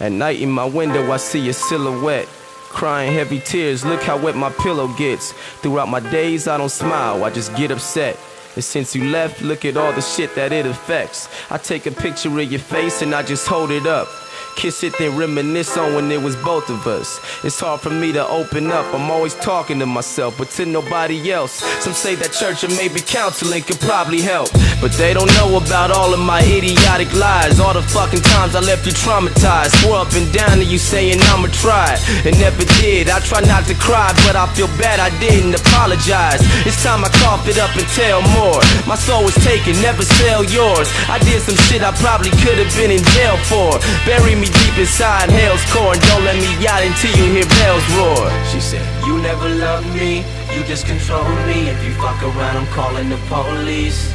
At night in my window, I see your silhouette. Crying heavy tears, look how wet my pillow gets. Throughout my days, I don't smile, I just get upset. And since you left, look at all the shit that it affects. I take a picture of your face and I just hold it up. Kiss it, then reminisce on when it was both of us. It's hard for me to open up. I'm always talking to myself, but to nobody else. Some say that church and maybe counseling could probably help. But they don't know about all of my idiotic lies. All the fucking times I left you traumatized. Swore up and down to you saying I'ma try. And never did. I try not to cry, but I feel bad I didn't apologize. It's time I cough it up and tell more. My soul was taken, never sell yours. I did some shit I probably could have been in jail for. Bury me deep inside hell's core and don't let me out until you hear bells roar. She said, You never loved me, you just control me. If you fuck around, I'm calling the police.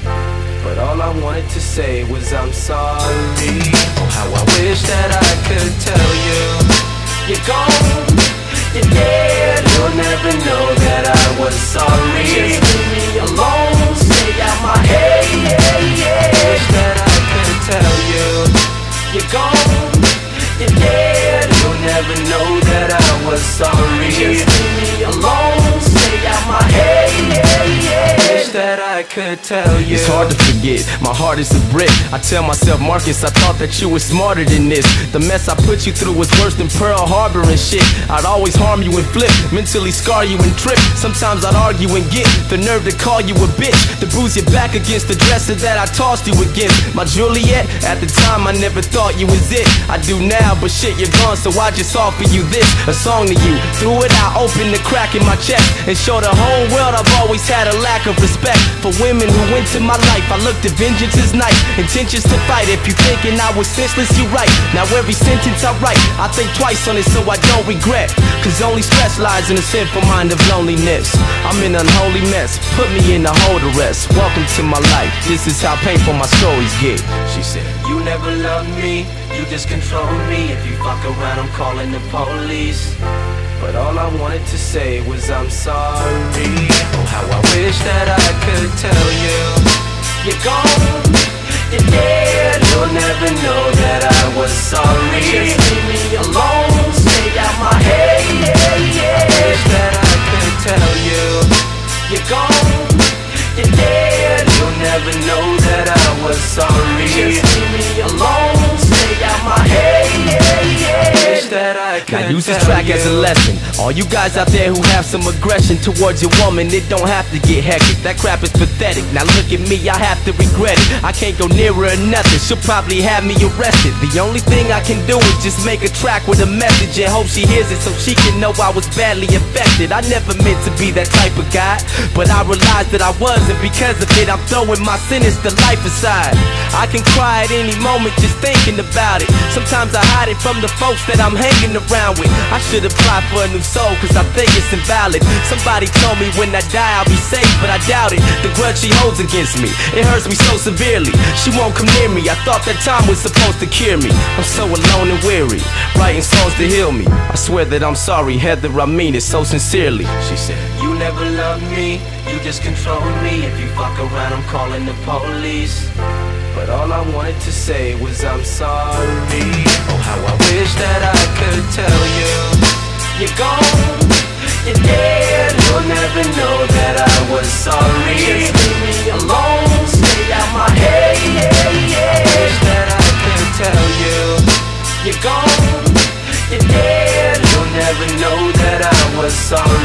But all I wanted to say was I'm sorry. Sorry. Could tell you. It's hard to forget, my heart is a brick. I tell myself, Marcus, I thought that you were smarter than this. The mess I put you through was worse than Pearl Harbor and shit. I'd always harm you and flip, mentally scar you and trip. Sometimes I'd argue and get the nerve to call you a bitch, to bruise your back against the dresser that I tossed you against. My Juliet, at the time I never thought you was it. I do now, but shit, you're gone, so I just offer you this, a song to you. Through it, I open the crack in my chest and show the whole world I've always had a lack of respect for women who into my life. I looked at vengeance as nice, intentions to fight. If you thinking I was senseless, you right. Now every sentence I write, I think twice on it so I don't regret. Cause only stress lies in a sinful mind of loneliness. I'm in unholy mess, put me in a hold arrest. Welcome to my life, this is how painful my stories get. She said, You never loved me, you just control me. If you fuck around, I'm calling the police. But all I wanted to say was I'm sorry. Oh, how I wish that I could tell you. You're gone, you're dead. You'll never know that I was sorry. Just leave me alone, stay out my head. I wish that I could tell you. You're gone, you're dead. You'll never know that I was sorry. Just leave me alone, stay out my head. I Wish that I could Now tell as a lesson. All you guys out there who have some aggression towards your woman, it don't have to get hectic. That crap is pathetic. Now look at me, I have to regret it. I can't go near her or nothing. She'll probably have me arrested. The only thing I can do is just make a track with a message and hope she hears it so she can know I was badly affected. I never meant to be that type of guy, but I realized that I was, and because of it, I'm throwing my sinister life aside. I can cry at any moment just thinking about it. Sometimes I hide it from the folks that I'm hanging around with. I should apply for a new soul, cause I think it's invalid. Somebody told me when I die I'll be safe, but I doubt it. The grudge she holds against me, it hurts me so severely. She won't come near me. I thought that time was supposed to cure me. I'm so alone and weary, writing songs to heal me. I swear that I'm sorry, Heather, I mean it so sincerely. She said, You never loved me, you just control me. If you fuck around, I'm calling the police. But all I wanted to say was I'm sorry. Oh, how I wish that I could tell you. You're gone, you're dead You'll never know that I was sorry. Just leave me alone, stay out my head. Yeah, yeah. that I could tell you. You're gone, you're dead You'll never know that I was sorry.